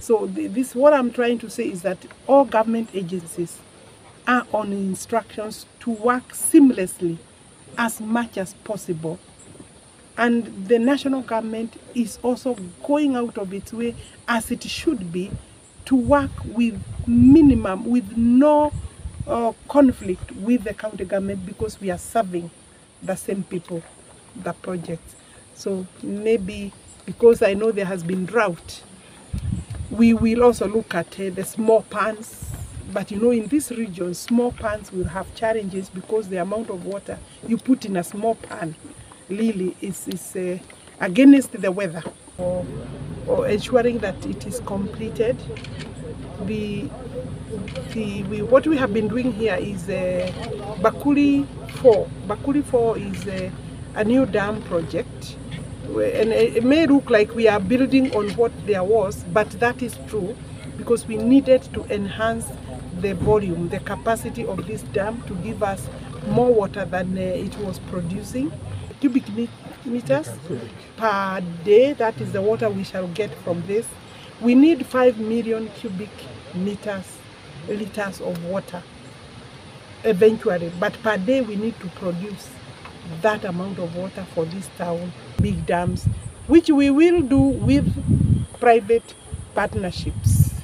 So this what I'm trying to say is that all government agencies are on instructions to work seamlessly as much as possible. And the national government is also going out of its way, as it should be, to work with minimum, with no uh, conflict with the county government because we are serving the same people, the project. So maybe because I know there has been drought, we will also look at uh, the small pans. But you know, in this region, small pans will have challenges because the amount of water you put in a small pan really is, is uh, against the weather. Or, or ensuring that it is completed. The, the, we, what we have been doing here is uh, Bakuli 4. Bakuli 4 is uh, a new dam project. And it may look like we are building on what there was, but that is true because we needed to enhance the volume, the capacity of this dam to give us more water than uh, it was producing. Cubic meters per day, that is the water we shall get from this. We need 5 million cubic meters, liters of water eventually, but per day we need to produce that amount of water for this town, big dams, which we will do with private partnerships.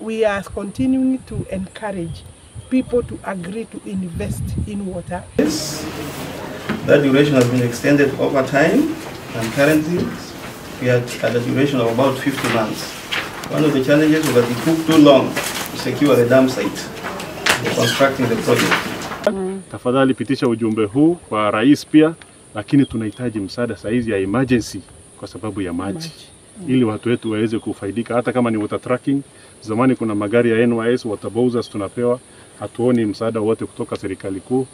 We are continuing to encourage people to agree to invest in water. Yes, that duration has been extended over time, and currently we are at a duration of about 50 months. One of the challenges was that it took too long to secure the dam site constructing the project. Tafadhali pitisha ujumbe huu kwa rais pia, lakini tunahitaji msaada saizi ya emergency kwa sababu ya maji, mm. ili watu wetu waweze kufaidika, hata kama ni water tracking. Zamani kuna magari ya NYS water bowsers tunapewa, hatuoni msaada wote kutoka serikali kuu.